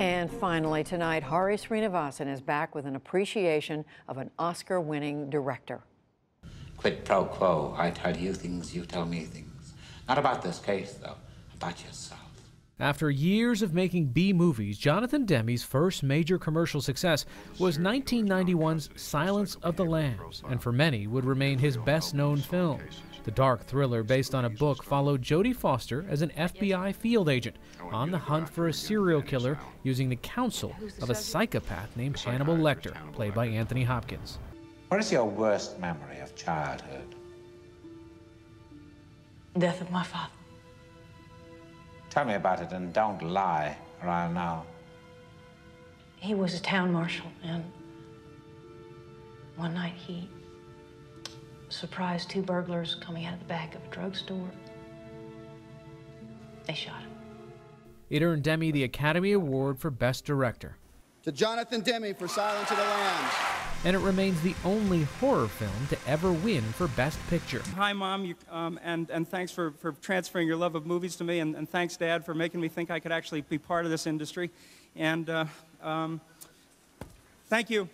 And finally tonight, Hari Sreenivasan is back with an appreciation of an Oscar-winning director. Quid pro quo. I tell you things, you tell me things. Not about this case, though. About yourself. After years of making B movies, Jonathan Demme's first major commercial success was 1991's Silence of the Lambs, and for many would remain his best known film. The dark thriller, based on a book, followed Jodie Foster as an FBI field agent on the hunt for a serial killer using the counsel of a psychopath named Hannibal Lecter, played by Anthony Hopkins. What is your worst memory of childhood? Death of my father. Tell me about it and don't lie, or I'll know. He was a town marshal, and one night he surprised two burglars coming out of the back of a drugstore. They shot him. It earned Demme the Academy Award for Best Director. To Jonathan Demme for Silence of the Lambs. And it remains the only horror film to ever win for Best Picture. Hi, Mom, you, um, and, and thanks for, for transferring your love of movies to me, and, and thanks, Dad, for making me think I could actually be part of this industry. And uh, um, thank you.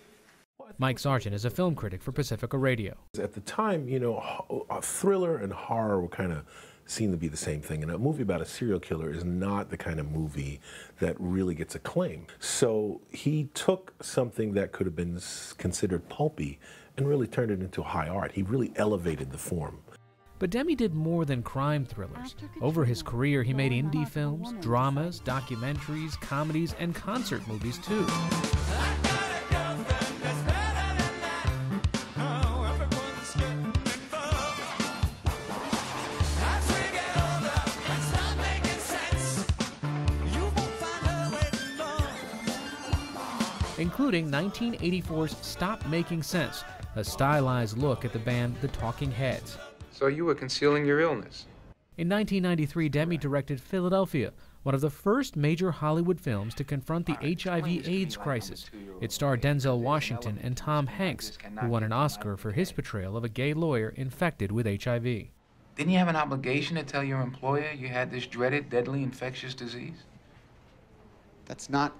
Mike Sargent is a film critic for Pacifica Radio. At the time, you know, oh, a thriller and horror were kind of seen to be the same thing. And a movie about a serial killer is not the kind of movie that really gets acclaim. So he took something that could have been considered pulpy and really turned it into high art. He really elevated the form. But Demme did more than crime thrillers. Over his career, he made indie films, dramas, documentaries, comedies, and concert movies too. Including 1984's Stop Making Sense, a stylized look at the band The Talking Heads. So you were concealing your illness? In 1993, Demme directed Philadelphia, one of the first major Hollywood films to confront the HIV/AIDS crisis. It starred Denzel Washington and Tom Hanks, who won an Oscar for his portrayal of a gay lawyer infected with HIV. Didn't you have an obligation to tell your employer you had this dreaded, deadly infectious disease? That's not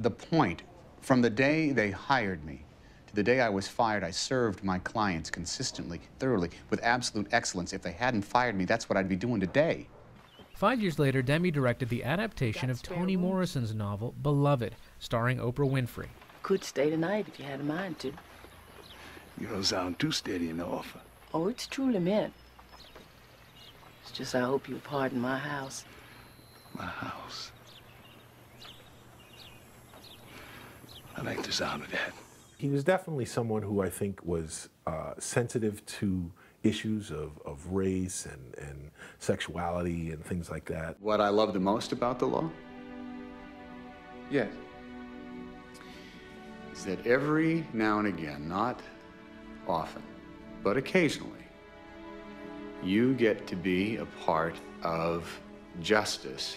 the point. From the day they hired me to the day I was fired, I served my clients consistently, thoroughly, with absolute excellence. If they hadn't fired me, that's what I'd be doing today. Five years later, Demme directed the adaptation of Toni Morrison's novel, Beloved, starring Oprah Winfrey. Could stay tonight if you had a mind to. You don't sound too steady in the offer. Oh, it's truly meant. It's just I hope you'll pardon my house. My house? I like the sound of that. He was definitely someone who I think was uh, sensitive to issues of, of race and, and sexuality and things like that. What I love the most about the law? Yes. Is that every now and again, not often, but occasionally, you get to be a part of justice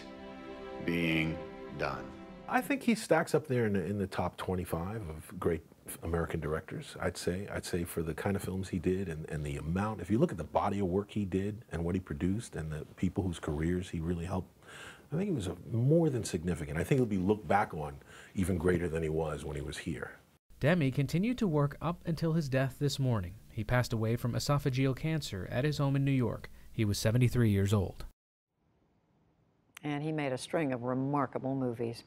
being done. I think he stacks up there in the, in the top 25 of great American directors, I'd say. I'd say for the kind of films he did and, and the amount, if you look at the body of work he did and what he produced and the people whose careers he really helped, I think he was more than significant. I think he'll be looked back on even greater than he was when he was here. Demme continued to work up until his death this morning. He passed away from esophageal cancer at his home in New York. He was 73 years old. And he made a string of remarkable movies.